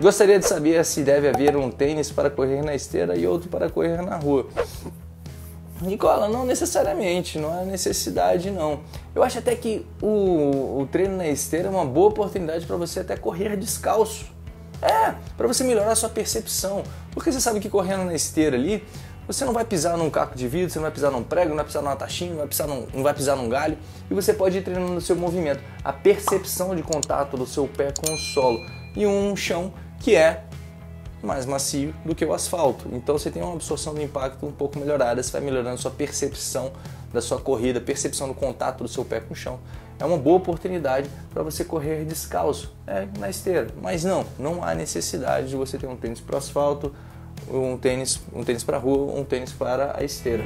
Gostaria de saber se deve haver um tênis para correr na esteira e outro para correr na rua. Nicola, não necessariamente, não há necessidade não. Eu acho até que o, o treino na esteira é uma boa oportunidade para você até correr descalço. É, para você melhorar a sua percepção. Porque você sabe que correndo na esteira ali, você não vai pisar num caco de vidro, você não vai pisar num prego, não vai pisar numa taxinha, não vai pisar num, não vai pisar num galho. E você pode ir treinando o seu movimento, a percepção de contato do seu pé com o solo. E um chão que é mais macio do que o asfalto. Então você tem uma absorção do impacto um pouco melhorada, você vai melhorando a sua percepção da sua corrida, percepção do contato do seu pé com o chão. É uma boa oportunidade para você correr descalço é, na esteira. Mas não, não há necessidade de você ter um tênis para asfalto, um tênis, um tênis para rua, um tênis para a esteira.